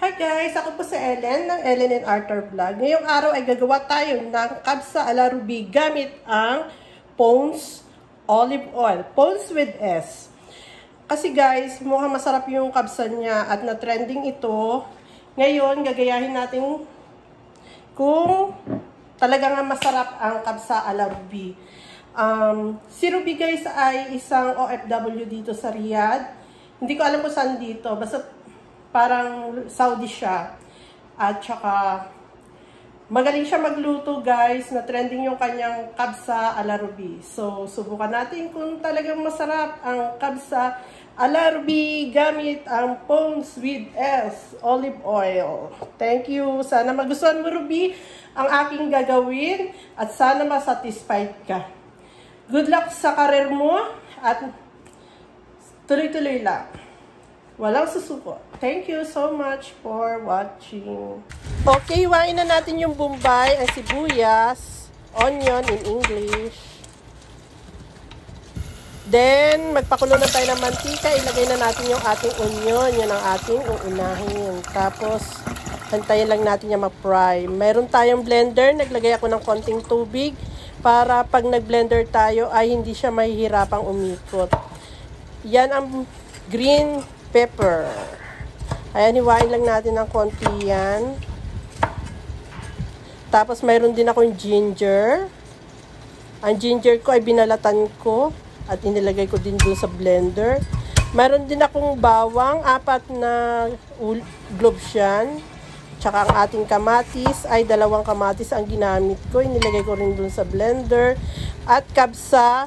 Hi guys! Ako po si Ellen ng Ellen and Arthur Vlog. Ngayong araw ay gagawa tayo ng kabsa ala ruby gamit ang Pond's Olive Oil. Pond's with S. Kasi guys, mukhang masarap yung kabsa niya at na-trending ito. Ngayon, gagayahin natin kung talaga nga masarap ang kabsa ala ruby. Um, si Ruby guys ay isang OFW dito sa Riyadh. Hindi ko alam kung saan dito. Basta parang Saudi siya. At saka, magaling siya magluto guys, na trending yung kanyang kabsa ala ruby. So, subukan natin kung talagang masarap ang kabsa ala ruby gamit ang Pond's with S olive oil. Thank you. Sana magustuhan mo Ruby ang aking gagawin at sana masatisfied ka. Good luck sa karir mo at tuloy-tuloy lang. Walang susuko. Thank you so much for watching. Okay, wain na natin yung bombay, ang sibuyas, onion in English. Then, magpakulo na tayo ng mantika. Ilagay na natin yung ating onion. Yan ang ating uunahin. Tapos, hantayin lang natin yung ma-fry. Meron tayong blender. Naglagay ako ng konting tubig para pag nag-blender tayo ay hindi siya mahihirapang umikot. Yan ang green pepper. Ayan, hiwain lang natin ng konti yan. Tapos, mayroon din akong ginger. Ang ginger ko ay binalatan ko at inilagay ko din doon sa blender. Mayroon din akong bawang, apat na globes yan. Tsaka ang ating kamatis ay dalawang kamatis ang ginamit ko. Inilagay ko rin dun sa blender. At kabsa,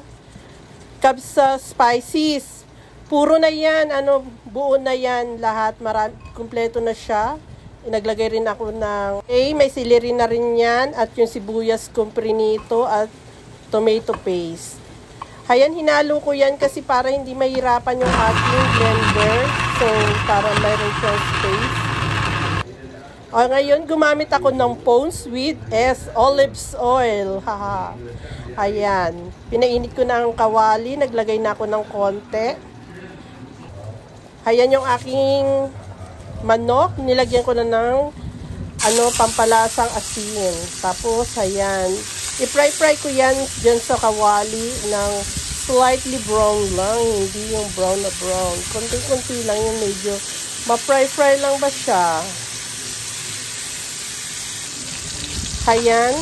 kabsa spices. Puro na yan, ano, buo na yan lahat. Marami, kumpleto na siya. Inaglagay rin ako ng, eh, may celery na rin yan. At yung sibuyas comprinito at tomato paste. Hayan, hinalo ko yan kasi para hindi mahirapan yung ating blender. So, para mayroon siyang space. O, ngayon, gumamit ako ng Pond's with S olives oil. Haha. Ayan. Pinainit ko na ang kawali. Naglagay na ako ng konti. Ayan yung aking manok. Nilagyan ko na ng ano, pampalasang asin. Tapos, ayan. I-fry-fry ko yan dyan sa kawali ng slightly brown lang. Hindi yung brown na brown. Kunti-kunti lang yung medyo ma-fry-fry lang ba siya. Ayan.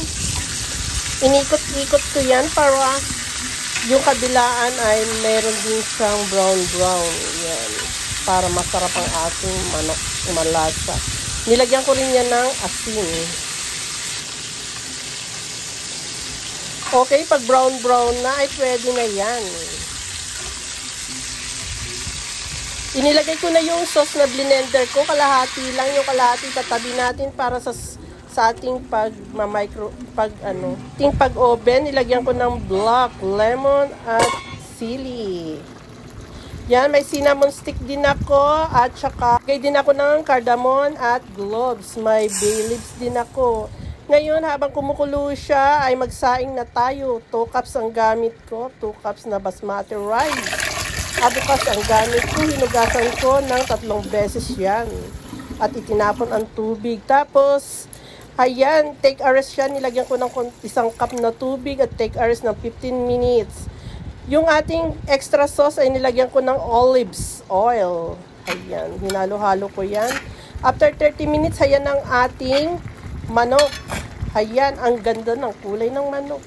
Inikot-ikot ko yan para yung kabilaan ay meron din siyang brown-brown. Yan. Para masarap ang ating manok malasa. Nilagyan ko rin yan ng asin. Okay, pag brown-brown na ay pwede na yan. Inilagay ko na yung sauce na blender ko. Kalahati lang yung kalahati. Tatabi natin para sa sa ating pag micro pag ano, ting pag oven, nilagyan ko ng black lemon at sili. Yan, may cinnamon stick din ako at saka kay din ako ng cardamom at cloves. May bay leaves din ako. Ngayon, habang kumukulo siya, ay magsaing na tayo. 2 cups ang gamit ko. 2 cups na basmati rice. Abukas ang gamit ko. Hinugasan ko ng tatlong beses yan. At itinapon ang tubig. Tapos, Ayan, take a rest siya. Nilagyan ko ng isang cup na tubig at take a rest ng 15 minutes. Yung ating extra sauce ay nilagyan ko ng olives oil. Ayan, hinalo-halo ko yan. After 30 minutes, ayan ang ating manok. Ayan, ang ganda ng kulay ng manok.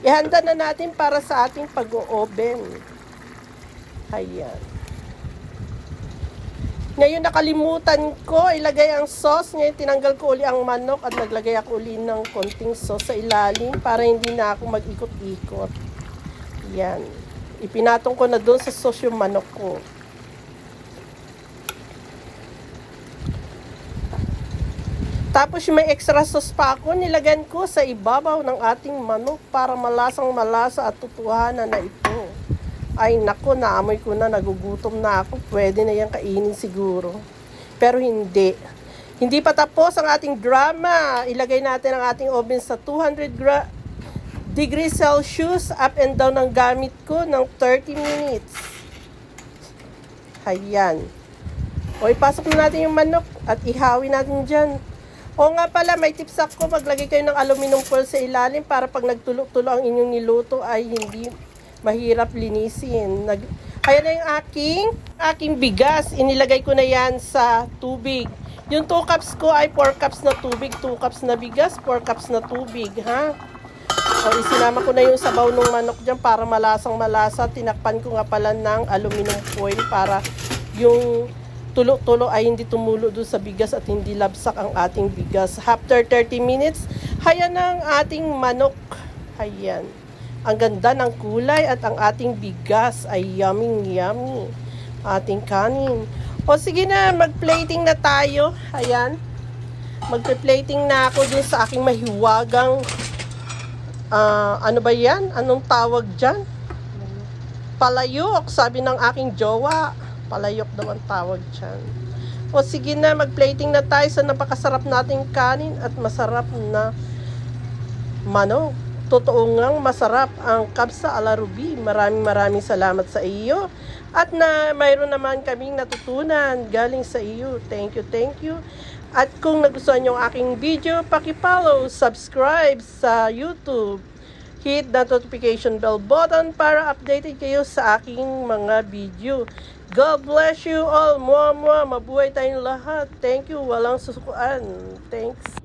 Ihanda na natin para sa ating pag-oven. Ayan. Ngayon nakalimutan ko ilagay ang sauce. Ngayon tinanggal ko uli ang manok at naglagay ako uli ng konting sauce sa ilalim para hindi na ako mag-ikot-ikot. Yan. Ipinatong ko na doon sa sauce yung manok ko. Tapos may extra sauce pa ako, nilagan ko sa ibabaw ng ating manok para malasang malasa at tutuhanan na ito. Ay nako, naamoy ko na, nagugutom na ako. Pwede na yan kainin siguro. Pero hindi. Hindi pa tapos ang ating drama. Ilagay natin ang ating oven sa 200 degrees Celsius. Up and down ang gamit ko ng 30 minutes. Ayan. O ipasok na natin yung manok At ihawin natin dyan. O nga pala, may tips ako. Maglagay kayo ng aluminum foil sa ilalim para pag nagtulo-tulo ang inyong niluto ay hindi mahirap linisin. Nag Ayan na yung aking, aking bigas. Inilagay ko na yan sa tubig. Yung 2 cups ko ay 4 cups na tubig, 2 cups na bigas, 4 cups na tubig, ha? O, isinama ko na yung sabaw ng manok dyan para malasang malasa. Tinakpan ko nga pala ng aluminum foil para yung tulo-tulo ay hindi tumulo doon sa bigas at hindi labsak ang ating bigas. After 30 minutes, hayan ang ating manok. Hayan. Ang ganda ng kulay at ang ating bigas ay yummy yummy. Ating kanin. O sige na, mag-plating na tayo. Ayan. Mag-plating na ako dun sa aking mahiwagang ah, ano ba yan? Anong tawag dyan? Palayok, sabi ng aking jowa. Palayok daw ang tawag dyan. O sige na, mag-plating na tayo sa napakasarap nating kanin at masarap na manok. Totoo ngang masarap ang kabsa ala ruby. Maraming maraming salamat sa iyo. At na mayroon naman kaming natutunan galing sa iyo. Thank you, thank you. At kung nagustuhan ang aking video, paki-follow, subscribe sa YouTube. Hit the notification bell button para updated kayo sa aking mga video. God bless you all. Mua, mua. Mabuhay tayong lahat. Thank you. Walang susukuan. Thanks.